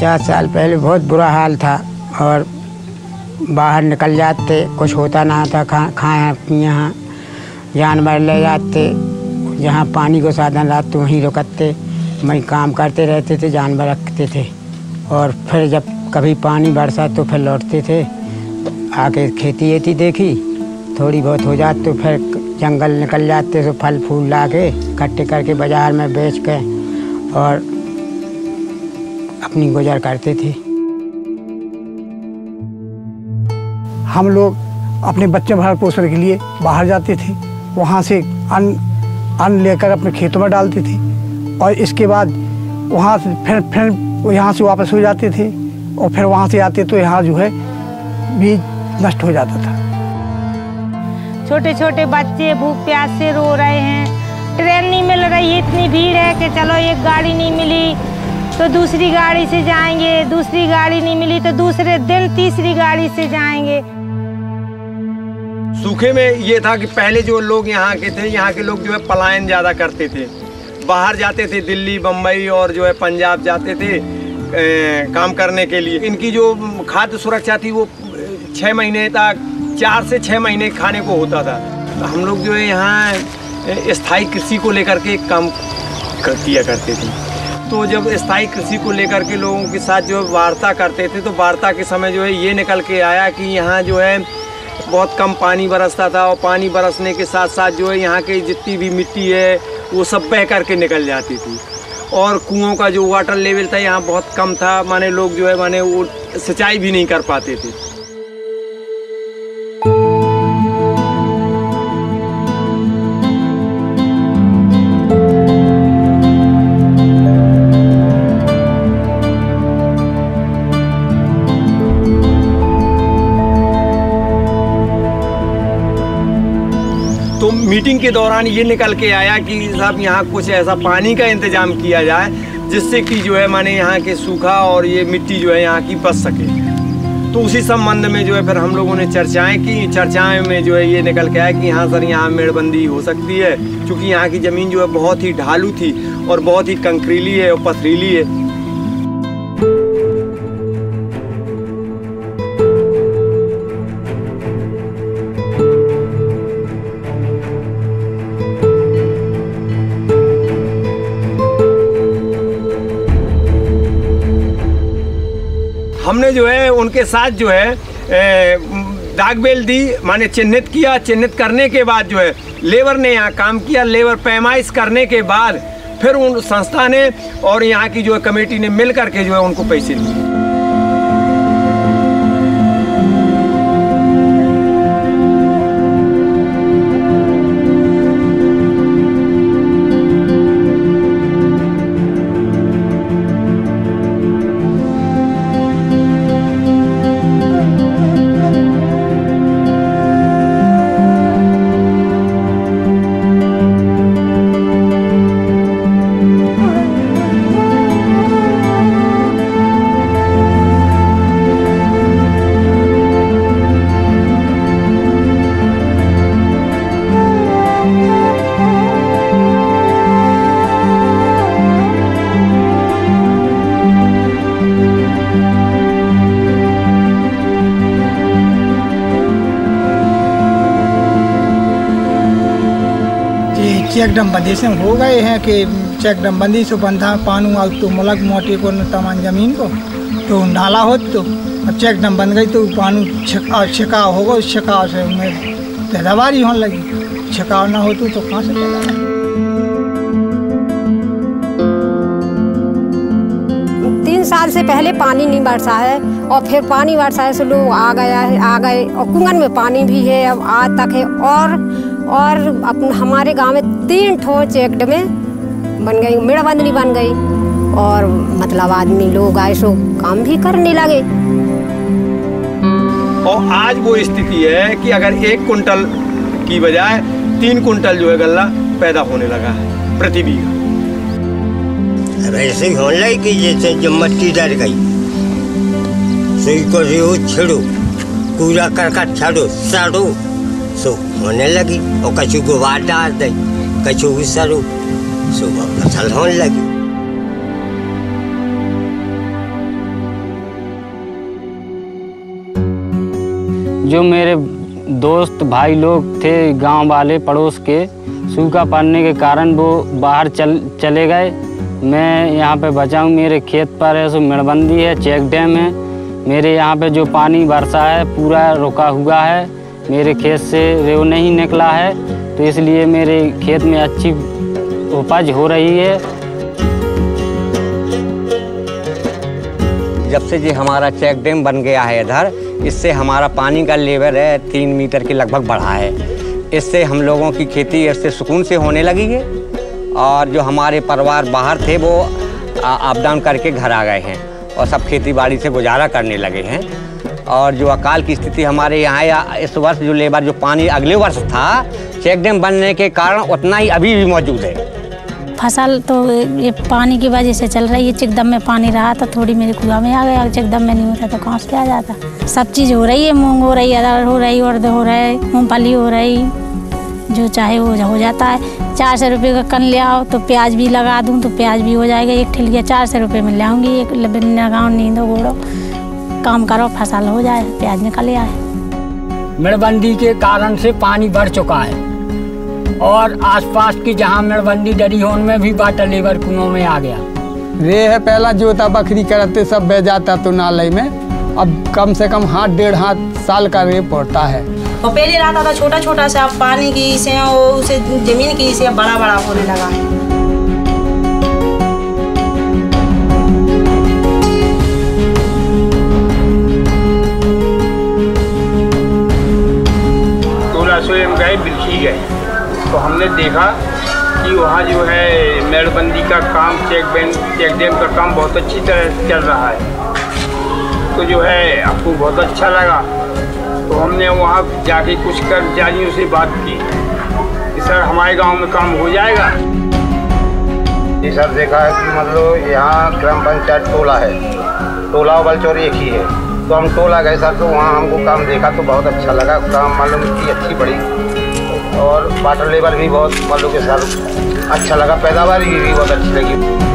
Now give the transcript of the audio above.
पचास साल पहले बहुत बुरा हाल था और बाहर निकल जाते, कुछ होता ना था, खा खाए यहाँ जानवर ले जाते, जहाँ पानी को साधन रहा तो वहीं रुकते, वहीं काम करते रहते थे, जानवर रखते थे। और फिर जब कभी पानी बरसा तो फिर लौटते थे। आके खेती वेती देखी, थोड़ी बहुत हो जाती तो फिर जंगल निकल जाते तो फल फूल ला के इकट्ठे करके बाज़ार में बेच के और अपनी गुजर करते थे। हम लोग अपने बच्चे भरण पोषण के लिए बाहर जाते थे। वहाँ से अन्न अन्न लेकर अपने खेतों में डालते थे। और इसके बाद वहाँ से फिर फिर यहाँ से वापस हो जाते थे। और फिर वहाँ से आते तो यहाँ जो है बीज नष्ट हो जाता था। छोटे छोटे बच्चे भूख प्यास से रो रहे हैं। ट्रेन नहीं मिल रही, इतनी भीड़ है कि चलो एक गाड़ी नहीं मिली। तो दूसरी गाड़ी से जाएँगे दूसरी गाड़ी नहीं मिली तो दूसरे दिन तीसरी गाड़ी से जाएँगे। सूखे में ये था कि पहले जो लोग यहाँ के थे यहाँ के लोग जो है पलायन ज़्यादा करते थे। बाहर जाते थे दिल्ली बम्बई और जो है पंजाब जाते थे ए, काम करने के लिए। इनकी जो खाद्य सुरक्षा थी वो छः महीने तक चार से छः महीने खाने को होता था। तो हम लोग जो है यहाँ स्थायी कृषि को लेकर के काम कर, किया करते थे। तो जब स्थायी कृषि को लेकर के लोगों के साथ जो वार्ता करते थे तो वार्ता के समय जो है ये निकल के आया कि यहाँ जो है बहुत कम पानी बरसता था और पानी बरसने के साथ साथ जो है यहाँ की जितनी भी मिट्टी है, वो सब बह करके निकल जाती थी। और कुओं का जो वाटर लेवल था, यहाँ बहुत कम था, माने लोग जो है माने वो सिंचाई भी नहीं कर पाते थे। मीटिंग के दौरान ये निकल के आया कि साहब, यहाँ कुछ ऐसा पानी का इंतज़ाम किया जाए, जिससे कि जो है माने यहाँ के सूखा और ये मिट्टी जो है यहाँ की बच सके। तो उसी संबंध में जो है फिर हम लोगों ने चर्चाएँ की। चर्चाएँ में जो है ये निकल के आया कि यहाँ सर यहाँ मेड़बंदी हो सकती है, क्योंकि यहाँ की ज़मीन जो है बहुत ही ढालू थी और बहुत ही कंकरीली है और पथरीली है। हमने जो है, उनके साथ जो है दागबेल दी, माने चिन्हित किया। चिन्हित करने के बाद जो है, लेबर ने यहाँ काम किया। लेबर पैमाइश करने के बाद फिर उन संस्था ने और यहाँ की जो है, कमेटी ने मिल करके जो है, उनको पैसे दिए। चेक डम बंदी से हो गए हैं कि चेक डम बंदी से बंधा पानू आउ तो मुलक मोटी को तमाम ज़मीन को तो नाला हो तो अब चेक डम बन गई तो पानू छिकाव होगा उस छिकाव से में पैदावार होने लगी। छिकाव ना हो तो कहाँ से पैदावार? तीन साल से पहले पानी नहीं बरसा है और फिर पानी बरसा है से लोग आ गया है, आ गए और कुंगन में पानी भी है, अब आज तक है और और अपन हमारे गाँव में तीन ठो चेक डैमें बन गई मेड़बंदनी बन गई। और मतलब आदमी लोग आए सो काम भी करने लगे। और आज वो स्थिति है कि अगर एक कुंटल की बजाय तीन कुंटल जो है गल्ला पैदा होने लगा है प्रति बीघा। अब ऐसे ही होने लगी कि जैसे जब मट्टी डर गई। सुई को रेहो छेड़ो कूड़ा करकट छाड़ो साड़ो। सो होने लगी और कछु गुबार डाल दी कछु सर सो फ़सल होने लगी जो मेरे दोस्त भाई लोग थे गाँव वाले पड़ोस के, सूखा पड़ने के कारण वो बाहर चल, चले गए। मैं यहाँ पे बचा हूँ, मेरे खेत पर है, सो मेड़बंदी है, चेक डैम है। मेरे यहाँ पे जो पानी बरसा है, पूरा रुका हुआ है। मेरे खेत से रेव नहीं निकला है तो इसलिए मेरे खेत में अच्छी उपज हो रही है। जब से जी हमारा चेक डैम बन गया है इधर, इससे हमारा पानी का लेवल है तीन मीटर के लगभग बढ़ा है। इससे हम लोगों की खेती इससे सुकून से होने लगी है, और जो हमारे परिवार बाहर थे वो अप डाउन करके घर आ गए हैं, और सब खेती बाड़ी से गुजारा करने लगे हैं। और जो अकाल की स्थिति हमारे यहाँ या इस वर्ष जो लेबर, जो पानी अगले वर्ष था चेक डैम बनने के कारण उतना ही अभी भी मौजूद है। फ़सल तो ये पानी की वजह से चल रही है। चिकदम में पानी रहा था थोड़ी मेरे कुआ में आ गया। चिकदम में नहीं होता तो कहाँ से आ जाता? सब चीज़ हो रही है। मूंग हो रही है अदर हो रही उर्द हो रहा, मूँगफली हो रही, जो चाहे वो हो जाता है। चार सौ रुपये का कन ले आओ तो प्याज भी लगा दूँ तो प्याज भी हो जाएगा। एक ठिलिया चार सौ रुपये में ले आऊँगी। एक लगाओ नींदो गोड़ो। काम करो फ़सल हो जाए प्याज निकल आए। मेड़बंदी के कारण से पानी बढ़ चुका है। और आसपास की जहाँ मेड़बंदी डरी हो उनमें भी वाटर लेबर कुओं में आ गया। रे है पहला जोता बकरी करते सब बह जाता तो नाले में। अब कम से कम हाथ डेढ़ हाथ साल का रे पड़ता है। और पहले रहता था छोटा छोटा सा पानी की से उसे ज़मीन की से बड़ा बड़ा होने लगा सोलह सौ एम गए बिल्की गए। तो हमने देखा कि वहाँ जो है, मेड़बंदी का काम, चेक बैंक, चेक डैम का काम बहुत अच्छी तरह से चल रहा है। तो जो है, आपको बहुत अच्छा लगा। तो हमने वहाँ जाके कुछ कर्मचारियों से बात की। कि सर, हमारे गाँव में काम हो जाएगा? जी सर, देखा है कि मतलब यहाँ ग्राम पंचायत टोला है। टोला और बलचौर एक ही है। तो हम टोला गए सर तो वहाँ हमको काम देखा तो बहुत अच्छा लगा। काम मालूम की अच्छी पड़ी और वाटर लेवल भी बहुत मालूम के सर अच्छा लगा। पैदावार भी बहुत अच्छी लगी।